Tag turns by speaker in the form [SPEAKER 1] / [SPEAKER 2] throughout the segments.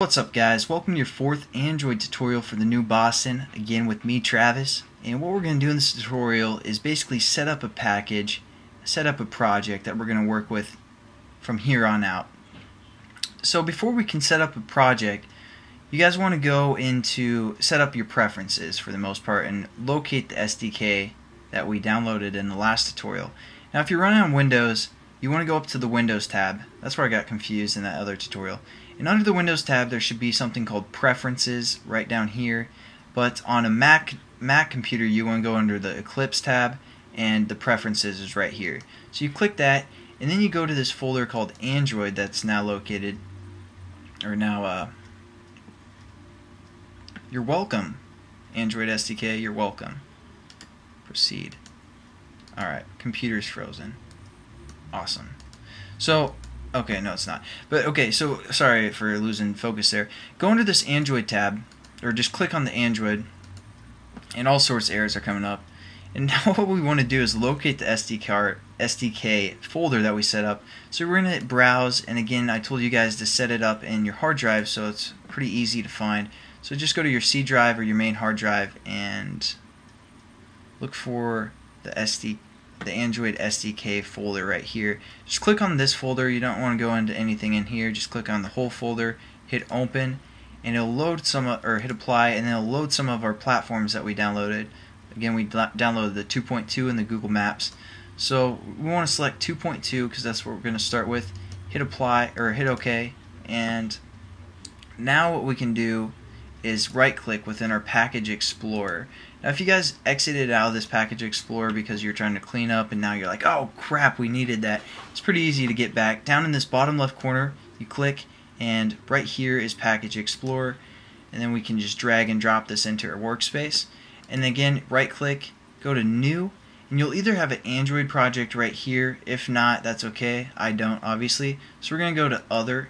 [SPEAKER 1] What's up guys, welcome to your fourth Android tutorial for the new Boston, again with me Travis, and what we're going to do in this tutorial is basically set up a package, set up a project that we're going to work with from here on out. So before we can set up a project, you guys want to go into set up your preferences for the most part and locate the SDK that we downloaded in the last tutorial. Now if you're running on Windows, you want to go up to the Windows tab. That's where I got confused in that other tutorial. And under the Windows tab, there should be something called Preferences right down here. But on a Mac Mac computer, you want to go under the Eclipse tab, and the Preferences is right here. So you click that, and then you go to this folder called Android that's now located, or now, uh, you're welcome, Android SDK, you're welcome. Proceed. Alright, computer's frozen. Awesome. So Okay, no, it's not. But okay, so sorry for losing focus there. Go into this Android tab, or just click on the Android, and all sorts of errors are coming up. And now what we want to do is locate the SDK, SDK folder that we set up. So we're going to Browse, and again, I told you guys to set it up in your hard drive, so it's pretty easy to find. So just go to your C drive or your main hard drive and look for the SD the Android SDK folder right here. Just click on this folder. You don't want to go into anything in here. Just click on the whole folder, hit open, and it'll load some or hit apply, and it'll load some of our platforms that we downloaded. Again, we downloaded the 2.2 and the Google Maps. So we want to select 2.2 because that's what we're going to start with. Hit apply or hit OK, and now what we can do is right click within our package explorer. Now if you guys exited out of this package explorer because you're trying to clean up and now you're like, oh crap, we needed that, it's pretty easy to get back. Down in this bottom left corner, you click and right here is package explorer and then we can just drag and drop this into our workspace. And again, right click, go to new, and you'll either have an Android project right here. If not, that's okay. I don't, obviously. So we're going to go to other,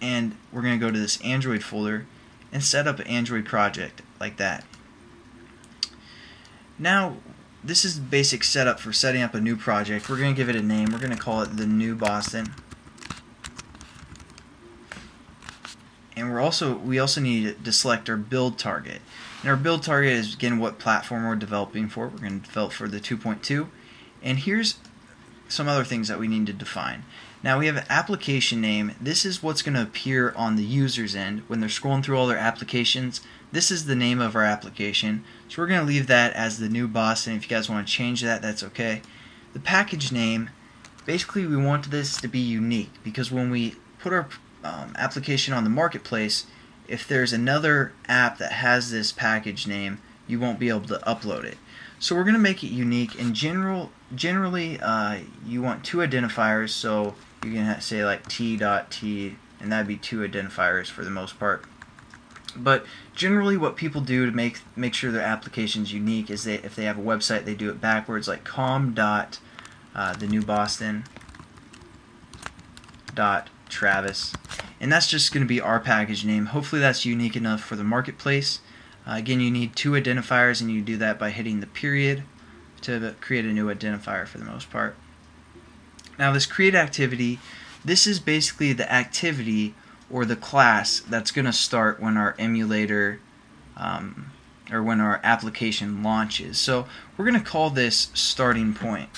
[SPEAKER 1] and we're going to go to this Android folder and set up an Android project like that. Now, this is the basic setup for setting up a new project. We're going to give it a name. We're going to call it the New Boston. And we're also we also need to select our build target. And our build target is again what platform we're developing for. We're going to develop for the 2.2. And here's some other things that we need to define. Now we have an application name. This is what's going to appear on the user's end when they're scrolling through all their applications. This is the name of our application. So we're going to leave that as the new boss and If you guys want to change that, that's okay. The package name, basically we want this to be unique because when we put our um, application on the marketplace, if there's another app that has this package name, you won't be able to upload it. So we're going to make it unique. In general, generally, uh, you want two identifiers. So you can say like t dot t, and that'd be two identifiers for the most part. But generally, what people do to make make sure their application's unique is they if they have a website, they do it backwards, like com dot uh, the new Boston dot Travis, and that's just going to be our package name. Hopefully, that's unique enough for the marketplace. Uh, again, you need two identifiers, and you do that by hitting the period to create a new identifier for the most part. Now, this create activity, this is basically the activity or the class that's going to start when our emulator um, or when our application launches. So we're going to call this starting point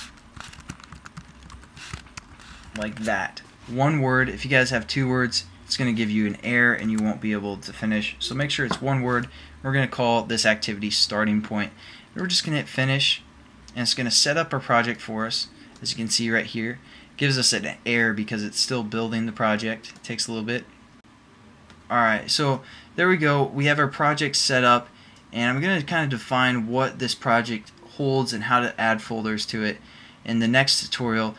[SPEAKER 1] like that. One word. If you guys have two words, it's going to give you an error and you won't be able to finish. So make sure it's one word. We're going to call this activity starting point. And we're just going to hit finish and it's going to set up our project for us as you can see right here. Gives us an error because it's still building the project. It takes a little bit. Alright, so there we go. We have our project set up and I'm going to kind of define what this project holds and how to add folders to it in the next tutorial.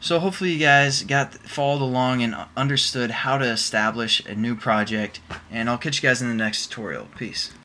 [SPEAKER 1] So hopefully you guys got followed along and understood how to establish a new project and I'll catch you guys in the next tutorial. Peace.